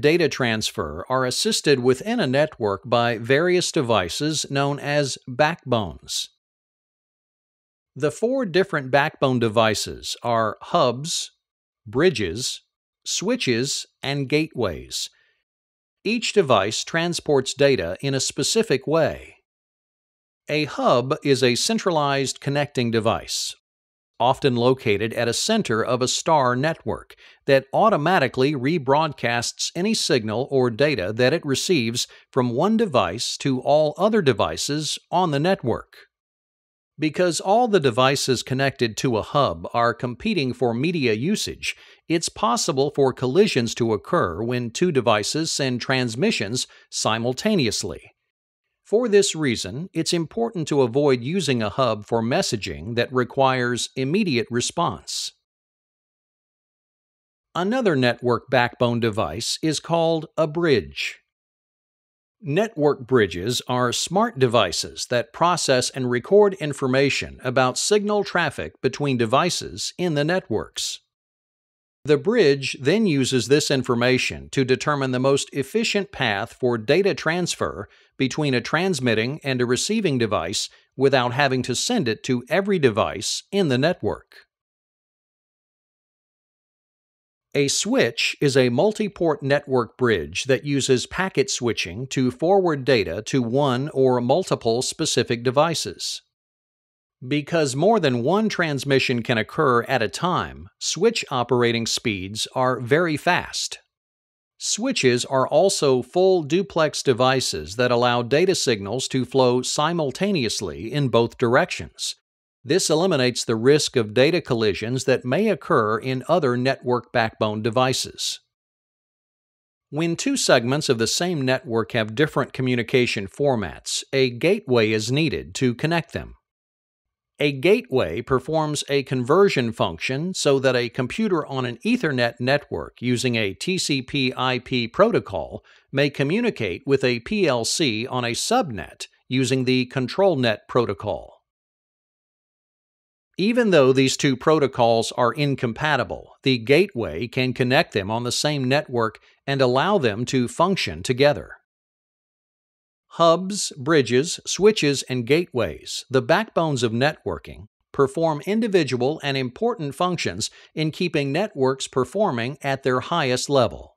data transfer are assisted within a network by various devices known as backbones. The four different backbone devices are hubs, bridges, switches, and gateways. Each device transports data in a specific way. A hub is a centralized connecting device, often located at a center of a star network, that automatically rebroadcasts any signal or data that it receives from one device to all other devices on the network. Because all the devices connected to a hub are competing for media usage, it's possible for collisions to occur when two devices send transmissions simultaneously. For this reason, it's important to avoid using a hub for messaging that requires immediate response. Another network backbone device is called a bridge. Network bridges are smart devices that process and record information about signal traffic between devices in the networks. The bridge then uses this information to determine the most efficient path for data transfer between a transmitting and a receiving device without having to send it to every device in the network. A switch is a multi-port network bridge that uses packet switching to forward data to one or multiple specific devices. Because more than one transmission can occur at a time, switch operating speeds are very fast. Switches are also full duplex devices that allow data signals to flow simultaneously in both directions, this eliminates the risk of data collisions that may occur in other network backbone devices. When two segments of the same network have different communication formats, a gateway is needed to connect them. A gateway performs a conversion function so that a computer on an Ethernet network using a TCP IP protocol may communicate with a PLC on a subnet using the ControlNet protocol. Even though these two protocols are incompatible, the gateway can connect them on the same network and allow them to function together. Hubs, bridges, switches, and gateways, the backbones of networking, perform individual and important functions in keeping networks performing at their highest level.